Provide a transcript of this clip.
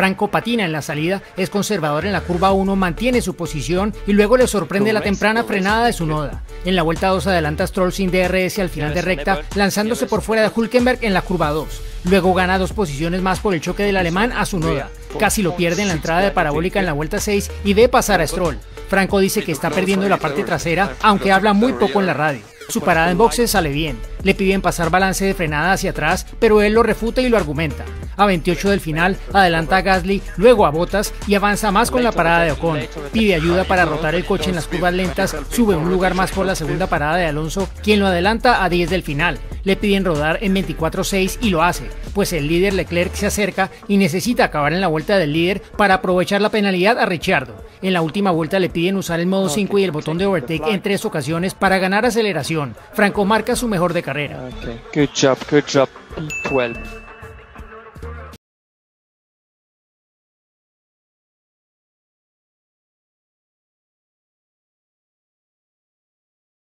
Franco patina en la salida, es conservador en la curva 1, mantiene su posición y luego le sorprende la temprana frenada de su noda. En la vuelta 2 adelanta Stroll sin DRS al final de recta, lanzándose por fuera de Hulkenberg en la curva 2. Luego gana dos posiciones más por el choque del alemán a su noda. Casi lo pierde en la entrada de parabólica en la vuelta 6 y ve pasar a Stroll. Franco dice que está perdiendo la parte trasera, aunque habla muy poco en la radio. Su parada en boxes sale bien. Le piden pasar balance de frenada hacia atrás, pero él lo refuta y lo argumenta. A 28 del final, adelanta a Gasly, luego a Bottas y avanza más con la parada de Ocon. Pide ayuda para rotar el coche en las curvas lentas, sube un lugar más por la segunda parada de Alonso, quien lo adelanta a 10 del final. Le piden rodar en 24.6 y lo hace, pues el líder Leclerc se acerca y necesita acabar en la vuelta del líder para aprovechar la penalidad a Ricciardo. En la última vuelta le piden usar el modo 5 y el botón de overtake en tres ocasiones para ganar aceleración. Franco marca su mejor de carrera. Okay. Good job, good job. P12.